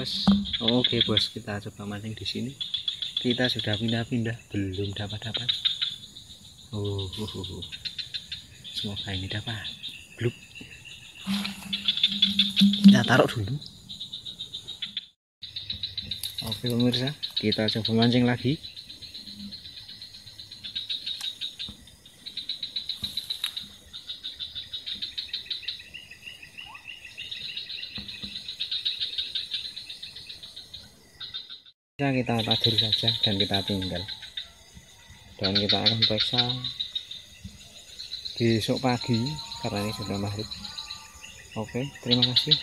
bos. Oke bos. Kita coba mancing di sini. Kita sudah pindah-pindah belum dapat-dapat. Oh, oh, oh, oh. semoga ini dapat. Belum kita taruh dulu. Oke pemirsa. Kita coba mancing lagi kita tadur saja dan kita tinggal. Dan kita akan periksa besok pagi karena ini sudah maghrib. Oke terima kasih